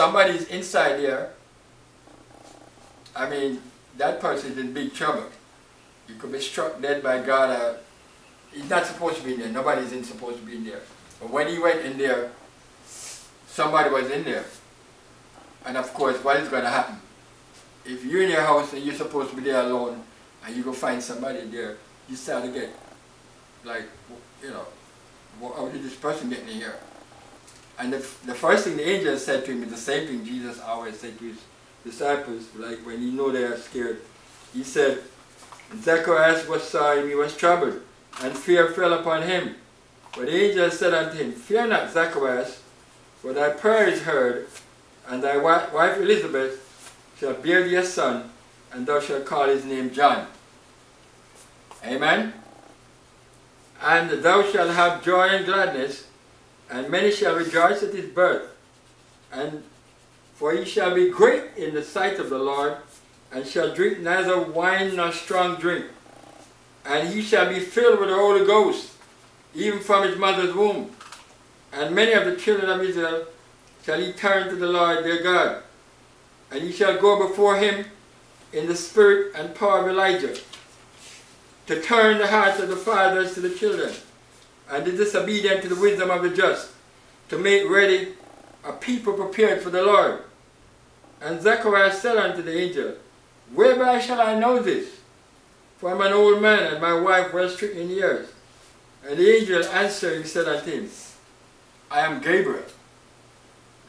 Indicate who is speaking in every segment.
Speaker 1: somebody's inside there, I mean, that person is in big trouble. You could be struck dead by God. Uh, he's not supposed to be in there. Nobody's in supposed to be in there. But when he went in there, somebody was in there. And of course, what is going to happen? If you're in your house and you're supposed to be there alone, and you go find somebody there, you start to get, like, you know, how did this person get in here? And the, the first thing the angel said to him is the same thing Jesus always said to his disciples, like when you know they are scared. He said, Zacharias was him, he was troubled, and fear fell upon him. But the angel said unto him, Fear not, Zacharias, for thy prayer is heard, and thy wife Elizabeth shall bear thee a son, and thou shalt call his name John. Amen? And thou shalt have joy and gladness, and many shall rejoice at his birth. And for he shall be great in the sight of the Lord, and shall drink neither wine nor strong drink. And he shall be filled with the Holy Ghost, even from his mother's womb. And many of the children of Israel shall he turn to the Lord their God. And he shall go before him in the spirit and power of Elijah, to turn the hearts of the fathers to the children, and the disobedient to the wisdom of the just, to make ready a people prepared for the Lord. And Zechariah said unto the angel, Whereby shall I know this? For I am an old man, and my wife well stricken in years. And the angel answering said unto him, I am Gabriel.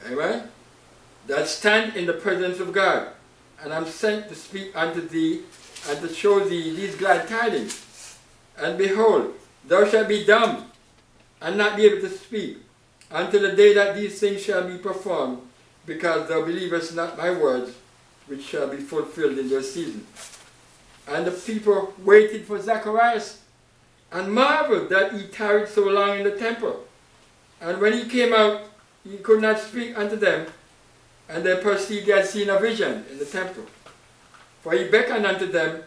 Speaker 1: Amen? That stand in the presence of God, and I am sent to speak unto thee, and to show thee these glad tidings. And behold, thou shalt be dumb, and not be able to speak, until the day that these things shall be performed, because thou believest not my words, which shall be fulfilled in their season. And the people waited for Zacharias, and marveled that he tarried so long in the temple. And when he came out, he could not speak unto them, and they perceived he had seen a vision in the temple. For he beckoned unto them,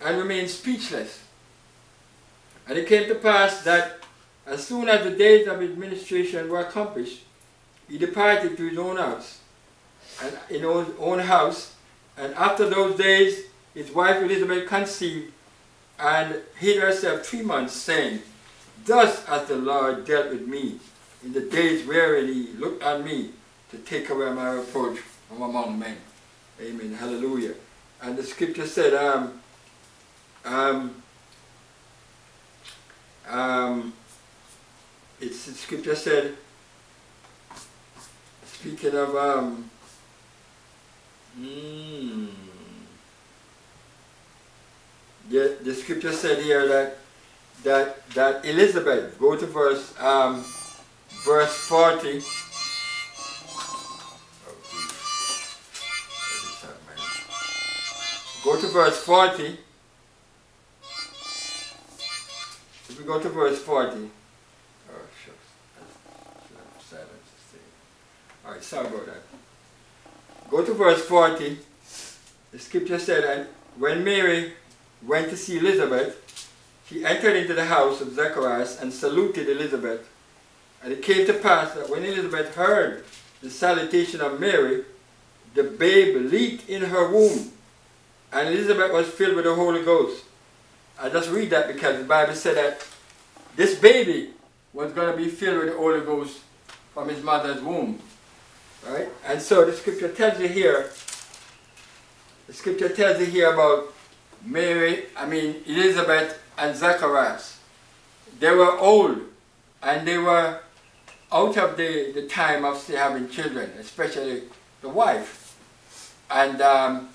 Speaker 1: and remained speechless. And it came to pass that as soon as the days of his ministration were accomplished, he departed to his own house, and in his own house, and after those days his wife Elizabeth conceived, and hid herself three months, saying, Thus hath the Lord dealt with me in the days wherein he looked on me to take away my reproach from among men. Amen. Hallelujah. And the scripture said, um, um, um, it's the scripture said, speaking of, um, mm, the, the scripture said here that that that Elizabeth, go to verse um, verse 40. Go to verse 40. If we go to verse 40. Alright, sorry about that. Go to verse 40. The scripture said, And when Mary went to see Elizabeth, she entered into the house of Zacharias and saluted Elizabeth. And it came to pass that when Elizabeth heard the salutation of Mary, the babe leaped in her womb, and Elizabeth was filled with the Holy Ghost. I just read that because the Bible said that this baby was going to be filled with the Holy Ghost from his mother's womb. Right? And so the scripture tells you here, the scripture tells you here about Mary, I mean Elizabeth and Zacharias. They were old and they were out of the, the time of still having children, especially the wife. And um,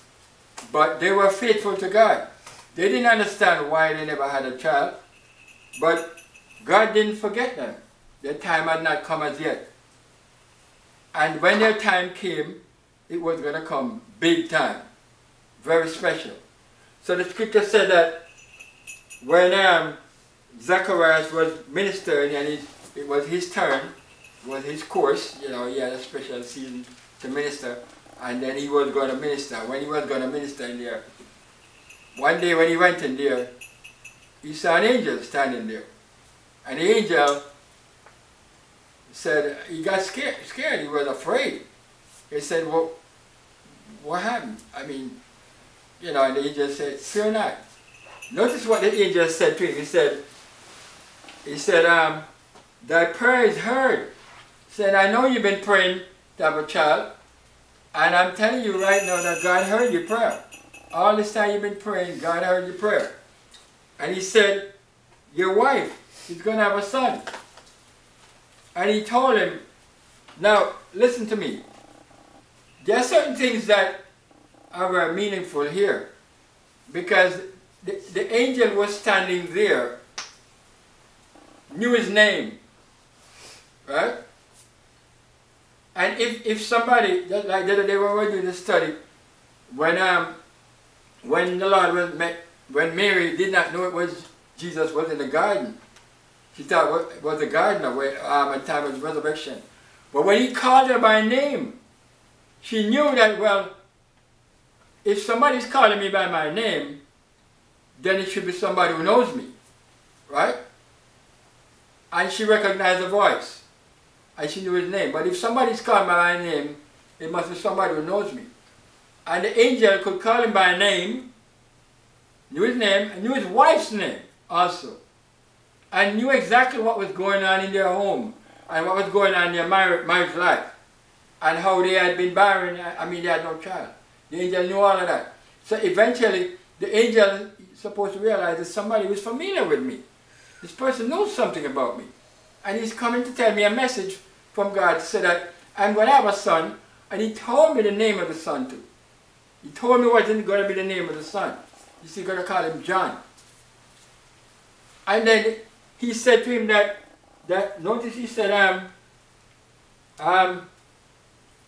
Speaker 1: but they were faithful to God. They didn't understand why they never had a child, but God didn't forget them. Their time had not come as yet. And when their time came, it was going to come big time, very special. So the scripture said that when um, Zacharias was ministering and it was his turn, was his course, you know, he had a special season to minister, and then he was going to minister. When he was going to minister in there, one day when he went in there, he saw an angel standing there. And the angel said he got scared, scared, he was afraid. he said, well, what happened? I mean, you know, and the angel said, fear not. Notice what the angel said to him. He said, he said, um, thy prayer is heard. He said, I know you've been praying to have a child, and I'm telling you right now that God heard your prayer. All this time you've been praying, God heard your prayer. And he said, your wife is going to have a son. And he told him, now listen to me. There are certain things that are meaningful here. Because the, the angel was standing there, knew his name, right? And if, if somebody, like the other day when we were doing the study, when um when the Lord was met, when Mary did not know it was Jesus was in the garden, she thought it was the garden um, at time of resurrection. But when he called her by name, she knew that, well, if somebody's calling me by my name, then it should be somebody who knows me, right? And she recognized the voice, and she knew his name. But if somebody's calling by my name, it must be somebody who knows me. And the angel could call him by name, knew his name, and knew his wife's name also. And knew exactly what was going on in their home and what was going on in their marriage, life. And how they had been barren, I mean they had no child. The angel knew all of that. So eventually, the angel is supposed to realize that somebody was familiar with me. This person knows something about me. And he's coming to tell me a message from God to say that I'm going to have a son. And he told me the name of the son too. He told me what is going to be the name of the son. He's going to call him John. And then he said to him that, that notice he said, um, um,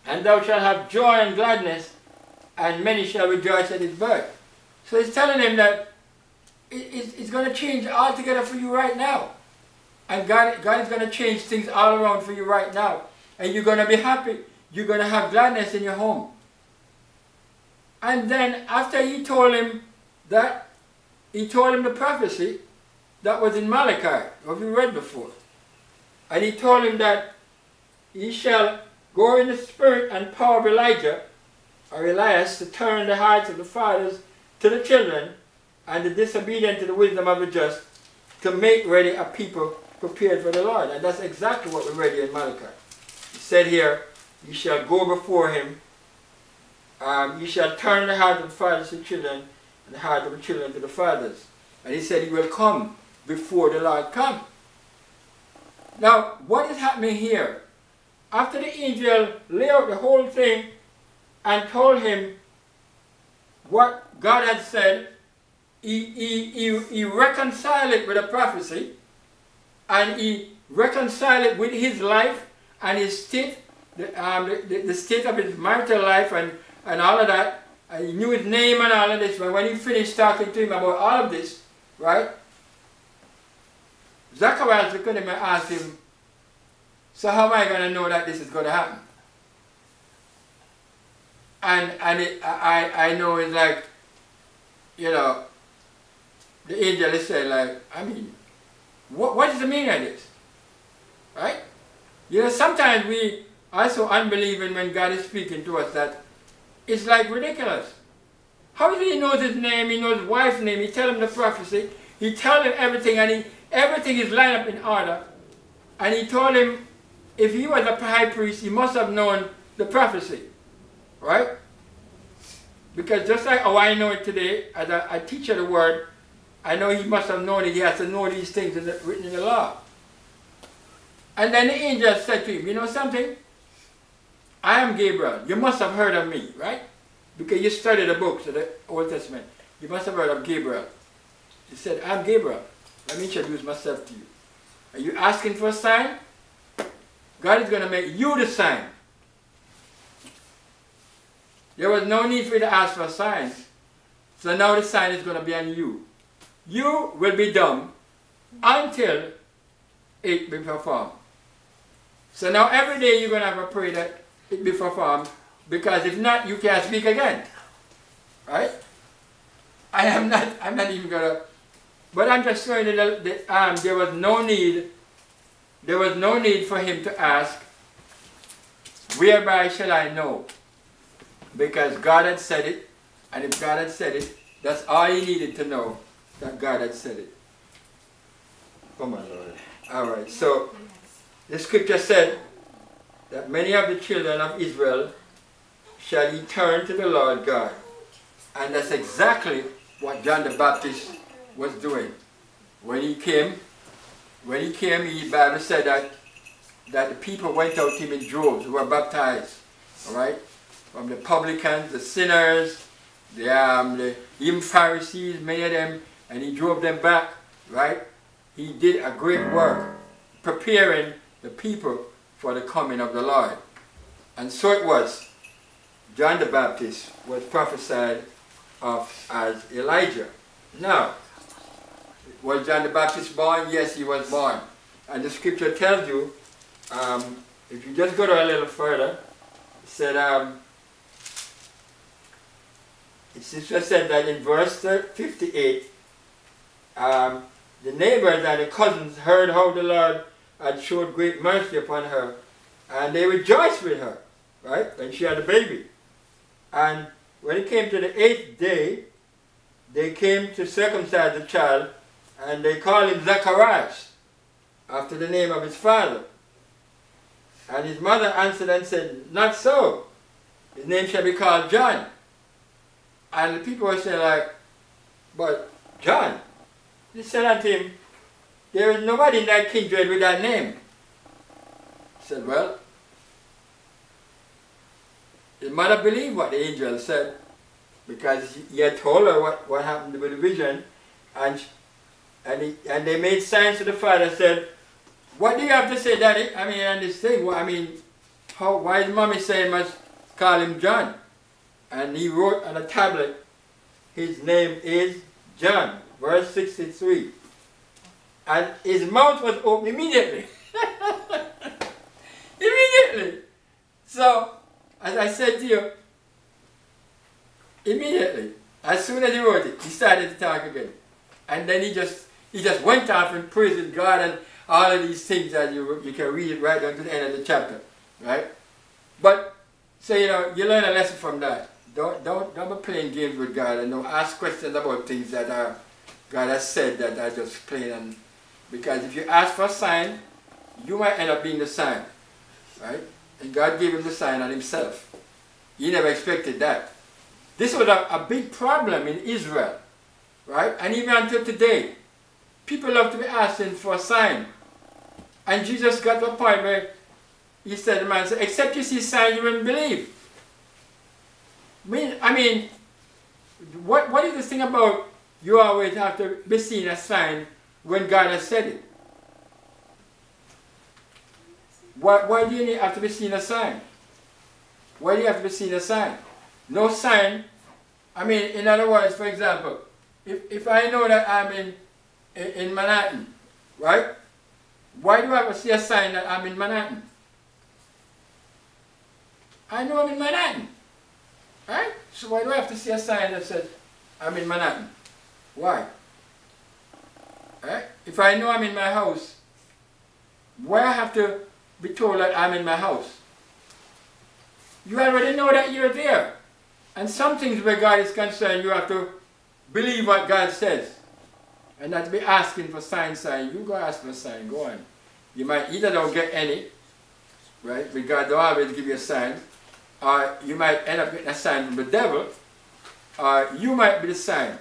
Speaker 1: and thou shalt have joy and gladness, and many shall rejoice at his birth. So he's telling him that it, it's going to change altogether for you right now. And God, God is going to change things all around for you right now. And you're going to be happy. You're going to have gladness in your home. And then after he told him that, he told him the prophecy that was in Malachi, have you read before? And he told him that he shall go in the spirit and power of Elijah, or Elias, to turn the hearts of the fathers to the children, and the disobedient to the wisdom of the just, to make ready a people prepared for the Lord. And that's exactly what we read in Malachi. He said here, you shall go before him um, you shall turn the heart of the fathers to the children, and the heart of the children to the fathers. And he said he will come before the Lord come. Now, what is happening here? After the angel laid out the whole thing and told him what God had said, he, he, he, he reconciled it with a prophecy, and he reconciled it with his life and his state, the, um, the, the state of his marital life and and all of that. And he knew his name and all of this. But when he finished talking to him about all of this, right? Zacharias at him and asked him, so how am I going to know that this is going to happen? And, and it, I, I know it's like, you know, the angel is saying like, I mean, what, what is the meaning of this? Right? You know, sometimes we are so unbelieving when God is speaking to us that it's like ridiculous. How does he know his name? He knows his wife's name. He tell him the prophecy. He tell him everything, and he, everything is lined up in order. And he told him, if he was a high priest, he must have known the prophecy, right? Because just like how I know it today, as a, a teacher of the word, I know he must have known it. He has to know these things written in the law. And then the angel said to him, you know something? I am Gabriel. You must have heard of me, right? Because you studied the books of the Old Testament. You must have heard of Gabriel. He said, I'm Gabriel. Let me introduce myself to you. Are you asking for a sign? God is going to make you the sign. There was no need for you to ask for a sign. So now the sign is going to be on you. You will be dumb until it be performed. So now every day you're going to have a prayer that it be performed because if not, you can't speak again. Right? I am not, I'm not even gonna, but I'm just showing you that the, um, there was no need, there was no need for him to ask Whereby shall I know? Because God had said it, and if God had said it, that's all he needed to know, that God had said it. Come on, Lord. All right, so the scripture said that many of the children of Israel shall he turn to the Lord God. And that's exactly what John the Baptist was doing. When he came, when he came, the Bible said that that the people went out to him in droves who were baptized. Alright? From the publicans, the sinners, the, um, the even Pharisees, many of them, and he drove them back, right? He did a great work preparing the people for the coming of the Lord. And so it was. John the Baptist was prophesied of as Elijah. Now, was John the Baptist born? Yes, he was born. And the scripture tells you, um, if you just go to a little further, it said, um, it said that in verse 58, um, the neighbors and the cousins heard how the Lord had showed great mercy upon her, and they rejoiced with her, right, when she had a baby. And when it came to the eighth day, they came to circumcise the child, and they called him Zacharias, after the name of his father. And his mother answered and said, Not so. His name shall be called John. And the people were saying like, But John, he said unto him, There is nobody in that kindred with that name. He said, Well, his mother believed what the angel said because he had told her what, what happened with the vision and and, he, and they made signs to the father said, what do you have to say, Daddy? I mean, and thing, well, I mean, how, why is mommy saying must call him John? And he wrote on a tablet, his name is John, verse 63. And his mouth was open immediately. immediately. So, as I said to you, immediately, as soon as he wrote it, he started to talk again. And then he just he just went off and praised God and all of these things that you, you can read it right down to the end of the chapter. Right? But so you know, you learn a lesson from that. Don't don't don't be playing games with God and don't ask questions about things that are God has said that are just plain and because if you ask for a sign, you might end up being the sign. Right? And God gave him the sign on himself. He never expected that. This was a, a big problem in Israel. Right? And even until today. People love to be asking for a sign. And Jesus got to a point where he said, the man except you see sign, you won't believe. I mean, I mean, what, what is this thing about you always have to be seen a sign when God has said it? Why, why do you have to be seen a sign? Why do you have to be seen a sign? No sign. I mean, in other words, for example, if, if I know that I'm in, in, in Manhattan, right? Why do I have to see a sign that I'm in Manhattan? I know I'm in Manhattan. Right? So why do I have to see a sign that says I'm in Manhattan? Why? Right? If I know I'm in my house, why I have to be told that I'm in my house? You already know that you're there. And some things where God is concerned, you have to believe what God says. And not be asking for sign, sign. You go ask for a sign, go on. You might either don't get any, right? But God don't always give you a sign. Or you might end up getting a sign from the devil. Or you might be the sign.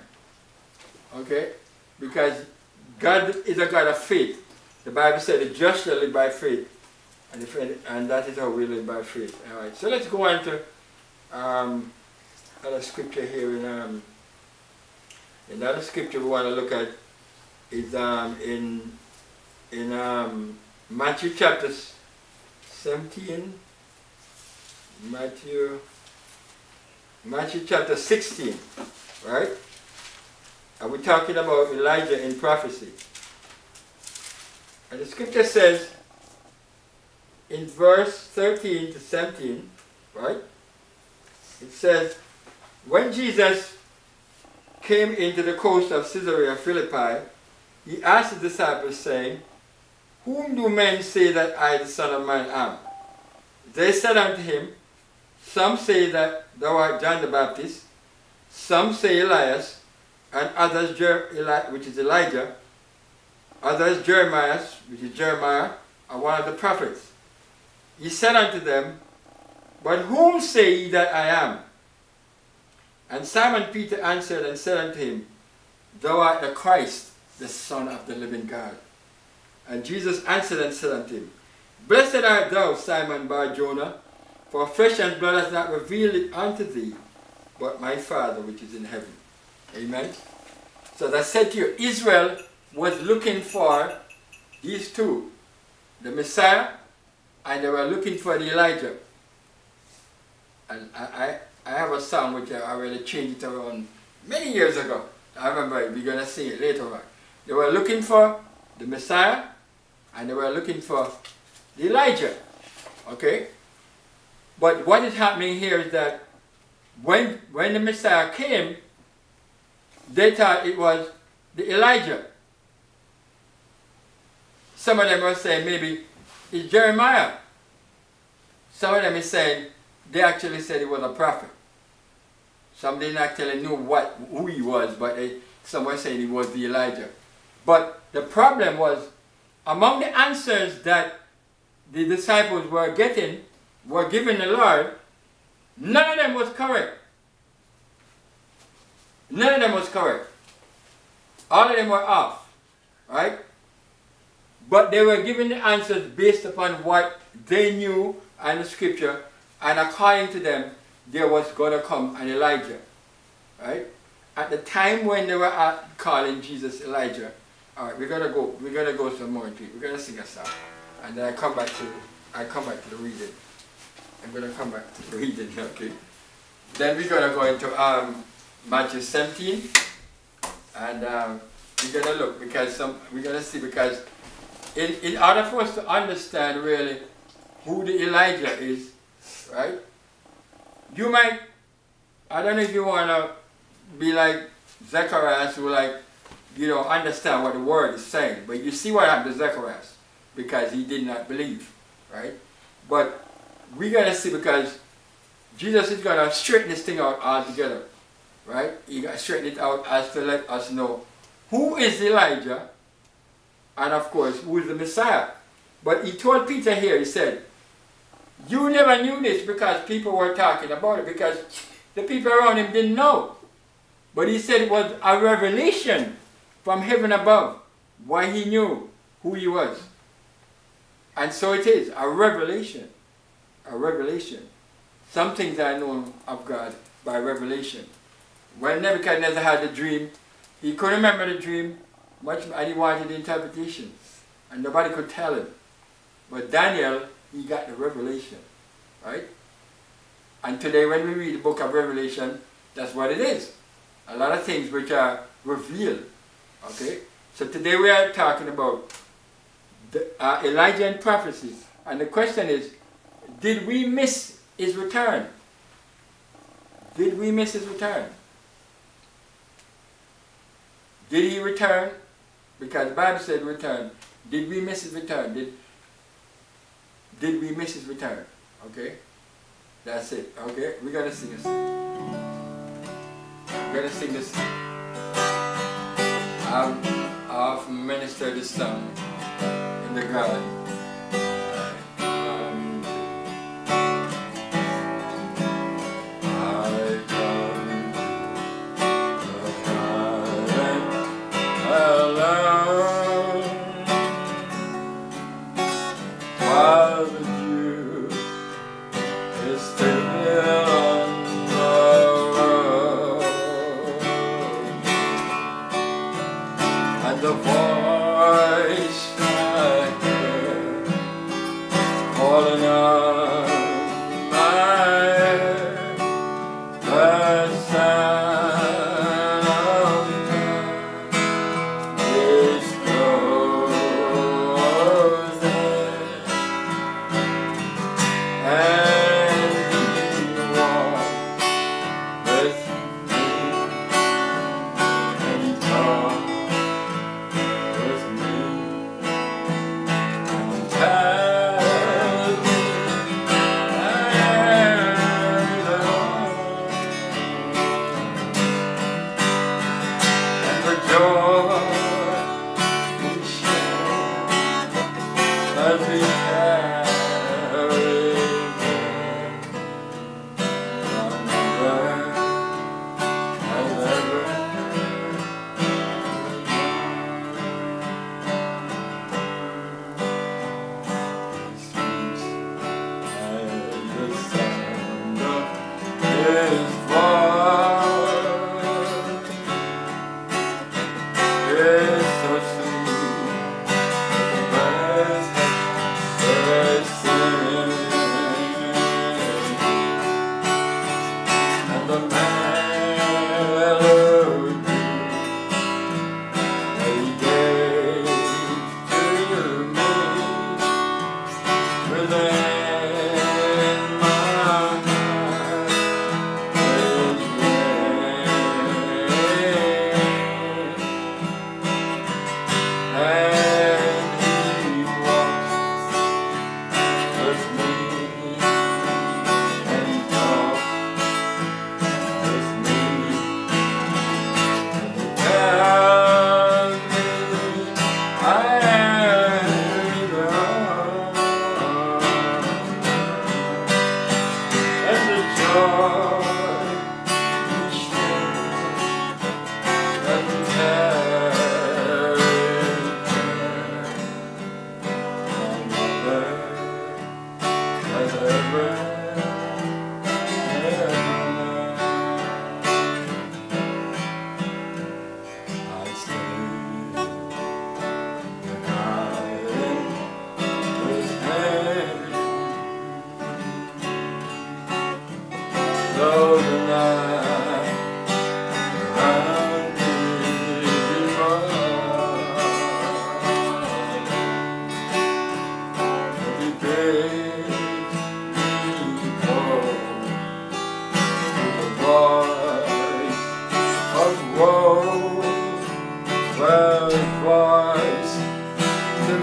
Speaker 1: Okay? Because God is a God of faith. The Bible said the just shall live by faith. And, and that is how we live by faith. All right. So let's go on to um, another scripture here. In, um, another scripture we want to look at is um, in in um, Matthew chapter 17. Matthew Matthew chapter 16. Right? Are we talking about Elijah in prophecy? And the scripture says in verse 13 to 17, right? It says, When Jesus came into the coast of Caesarea Philippi, he asked the disciples, saying, Whom do men say that I, the Son of Man, am? They said unto him, Some say that thou art John the Baptist, some say Elias, and others Jer- Eli- which is Elijah, others Jeremias, which is Jeremiah, or one of the prophets. He said unto them, But whom say ye that I am? And Simon Peter answered and said unto him, Thou art the Christ, the Son of the living God. And Jesus answered and said unto him, Blessed art thou, Simon Bar Jonah, for flesh and blood has not revealed it unto thee, but my Father which is in heaven. Amen. So as I said to you, Israel was looking for these two, the Messiah, and they were looking for the Elijah. And I, I, I have a song which I already changed it around many years ago. I remember. We're going to sing it later on. They were looking for the Messiah, and they were looking for the Elijah. Okay? But what is happening here is that when, when the Messiah came, they thought it was the Elijah. Some of them were saying maybe it's Jeremiah. Some of them is saying they actually said he was a prophet. Some didn't actually know what who he was, but they, some were saying he was the Elijah. But the problem was among the answers that the disciples were getting, were giving the Lord, none of them was correct. None of them was correct. All of them were off. Right? But they were giving the answers based upon what they knew and the scripture, and according to them, there was going to come an Elijah. Right? At the time when they were calling Jesus Elijah, all right, we're gonna go. We're gonna go some more. We're gonna sing a song, and then I come back to I come back to the reading. I'm gonna come back to the reading. Okay. Then we're gonna go into um, Matthew 17, and um, we're gonna look because some we're gonna see because in in order for us to understand really who the Elijah is, right? You might I don't know if you wanna be like Zacharias who like you don't understand what the word is saying. But you see what happened to Zacharias because he did not believe, right? But we got to see because Jesus is going to straighten this thing out altogether, right? He got straighten it out as to let us know who is Elijah and of course who is the Messiah. But he told Peter here, he said, you never knew this because people were talking about it because the people around him didn't know. But he said it was a revelation from heaven above why he knew who he was. And so it is, a revelation. A revelation. Some things are known of God by revelation. When Nebuchadnezzar had a dream, he couldn't remember the dream much and he wanted interpretation. And nobody could tell him. But Daniel, he got the revelation. Right? And today when we read the book of Revelation, that's what it is. A lot of things which are revealed Okay? So today we are talking about the, uh, Elijah and prophecy. And the question is, did we miss his return? Did we miss his return? Did he return? Because the Bible said return. Did we miss his return? Did, did we miss his return? Okay? That's it. Okay? We're going to sing this. We're going to sing this have often ministered song in the garden.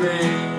Speaker 1: me.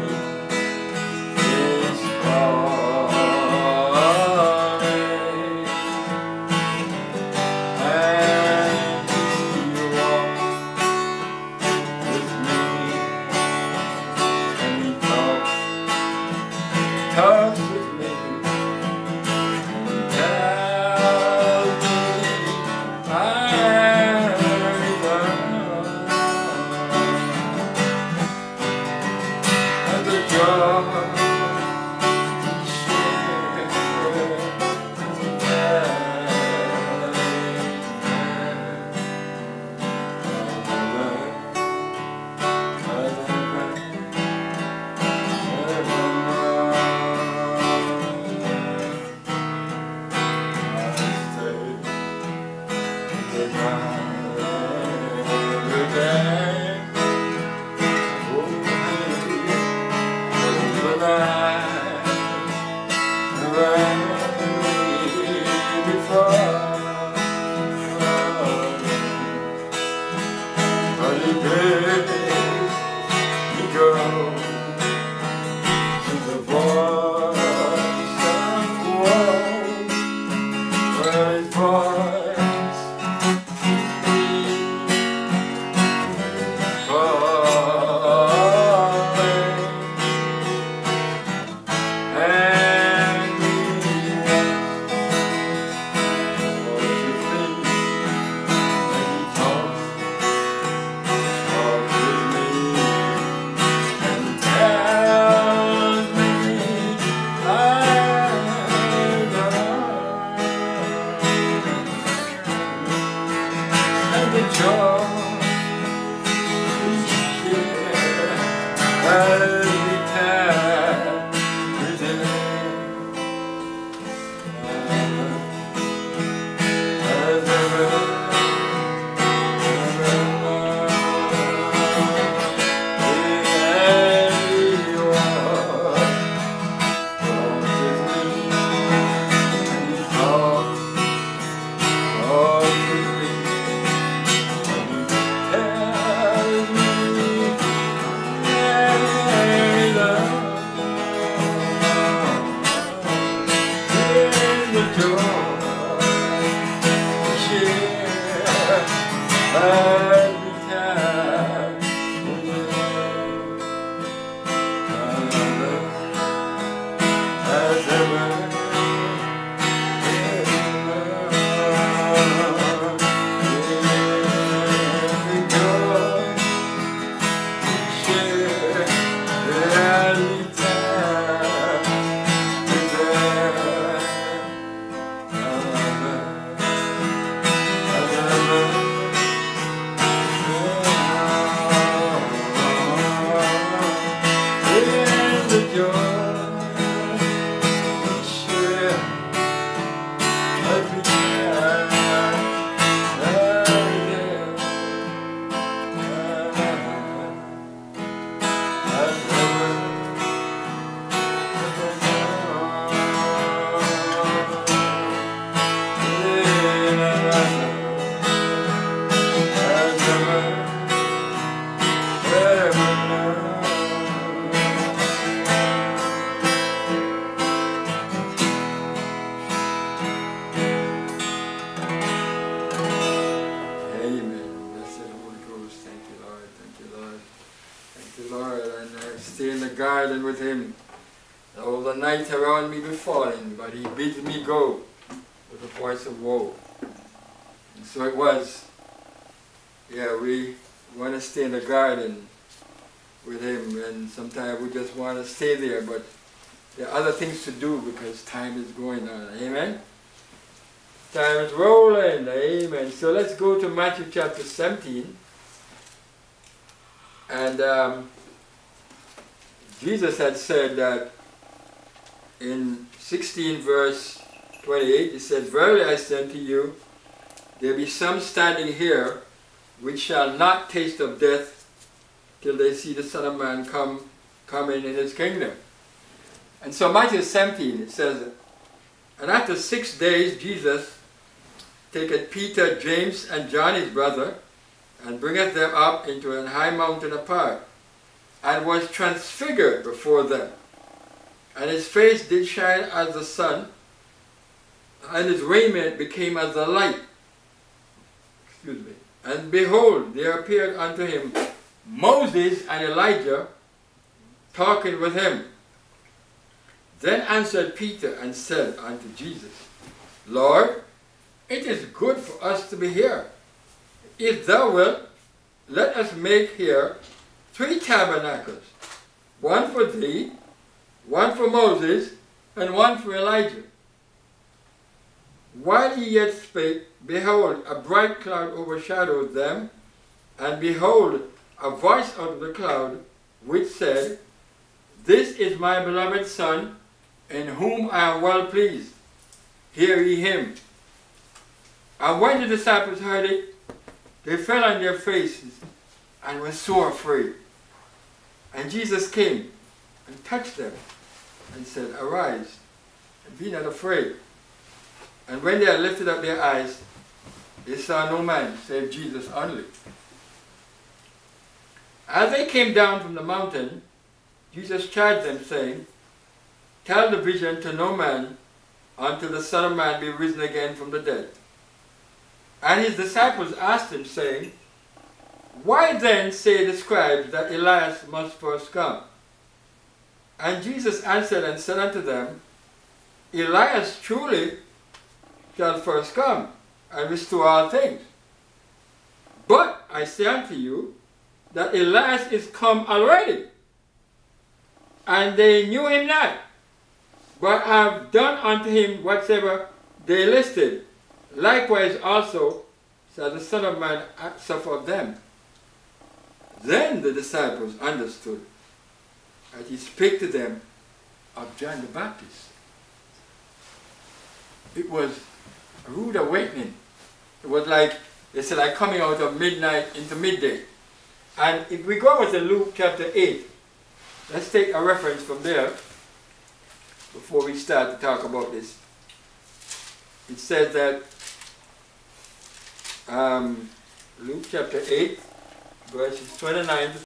Speaker 1: the joy. summer with him. All the night around me be falling, but he bids me go with a voice of woe. And so it was. Yeah, we want to stay in the garden with him, and sometimes we just want to stay there, but there are other things to do because time is going on. Amen? Time is rolling. Amen. So let's go to Matthew chapter 17. And um, Jesus had said that in 16 verse 28, he says, Verily I say to you, there be some standing here which shall not taste of death till they see the Son of Man come coming in his kingdom. And so Matthew 17, it says, And after six days Jesus taketh Peter, James, and John his brother, and bringeth them up into an high mountain apart, and was transfigured before them. And his face did shine as the sun, and his raiment became as the light. Excuse me. And behold, there appeared unto him Moses and Elijah talking with him. Then answered Peter and said unto Jesus, Lord, it is good for us to be here. If thou wilt, let us make here three tabernacles, one for thee, one for Moses, and one for Elijah. While he yet spake, behold, a bright cloud overshadowed them, and behold, a voice out of the cloud, which said, This is my beloved Son, in whom I am well pleased. Hear ye him. And when the disciples heard it, they fell on their faces and were sore afraid. And Jesus came and touched them and said, Arise, and be not afraid. And when they had lifted up their eyes, they saw no man save Jesus only. As they came down from the mountain, Jesus charged them, saying, Tell the vision to no man until the Son of Man be risen again from the dead. And his disciples asked him, saying, Why then say the scribes that Elias must first come? And Jesus answered and said unto them, Elias truly shall first come and restore all things. But I say unto you that Elias is come already, and they knew him not, but have done unto him whatsoever they listed. Likewise also shall the Son of Man suffer of them. Then the disciples understood that he spake to them of John the Baptist. It was a rude awakening. It was like, they said, like coming out of midnight into midday. And if we go over to Luke chapter 8, let's take a reference from there before we start to talk about this. It says that um, Luke chapter 8, Bro, foi 29